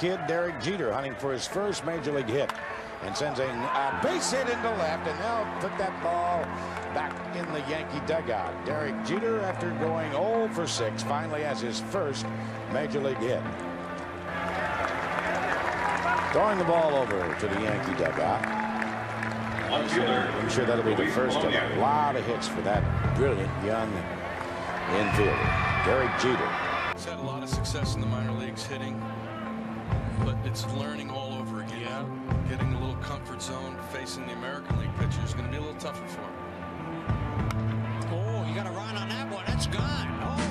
kid, Derek Jeter, hunting for his first major league hit. And sends a, a base hit into left, and they'll put that ball back in the Yankee dugout. Derek Jeter, after going 0 for 6, finally has his first major league hit. Throwing the ball over to the Yankee dugout. I'm sure that'll be the first of a lot of hits for that brilliant young infielder, Derek Jeter. He's had a lot of success in the minor leagues hitting, but it's learning all over again. Yeah. Getting a little comfort zone, facing the American League pitcher is going to be a little tougher for him. Oh, you got a run on that one. That's gone. Holy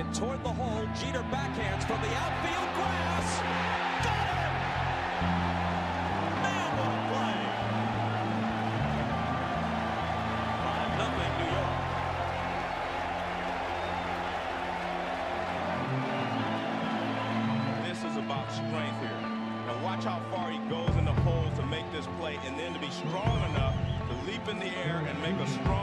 And toward the hole, Jeter backhands from the outfield grass. Got it! Man, what a play! 5 nothing New York. This is about strength here. Now watch how far he goes in the hole to make this play and then to be strong enough to leap in the air and make a strong,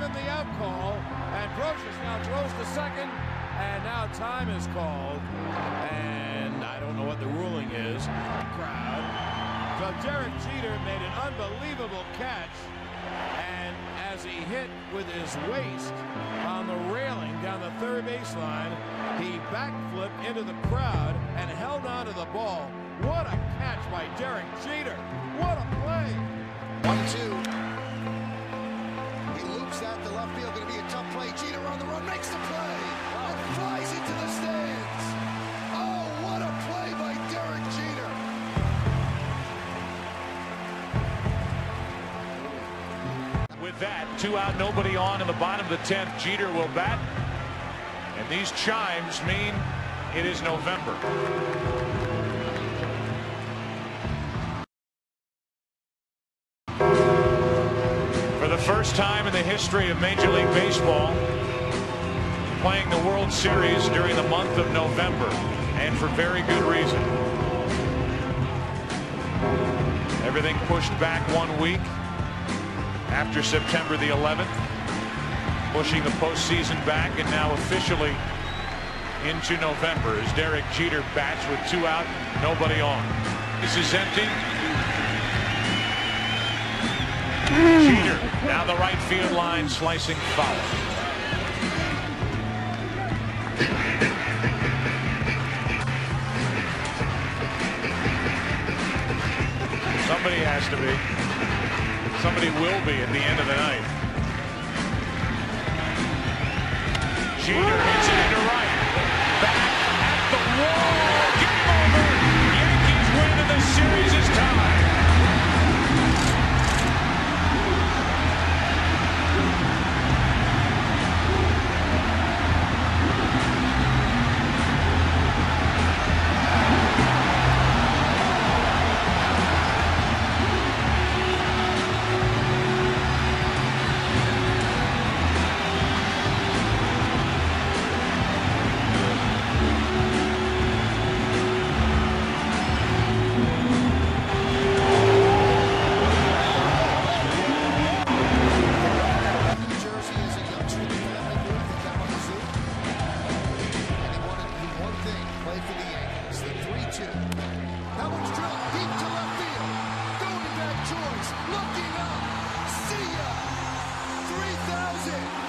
Him the out call. And Brocious now throws to second. And now time is called. And I don't know what the ruling is. Crowd. So Derek Jeter made an unbelievable catch. And as he hit with his waist on the railing down the third baseline, he backflipped into the crowd and held on to the ball. What a catch by Derek Jeter. What a play. One, two. Left field. Going to be a tough play. Jeter on the run makes the play. And flies into the stands. Oh, what a play by Derek Jeter. With that, two out, nobody on in the bottom of the 10th. Jeter will bat. And These chimes mean it is November. First time in the history of Major League Baseball, playing the World Series during the month of November, and for very good reason. Everything pushed back one week after September the 11th, pushing the postseason back, and now officially into November as Derek Jeter bats with two out, nobody on. This is empty. Jeter down the right field line, slicing foul. Somebody has to be. Somebody will be at the end of the night. Jeter it.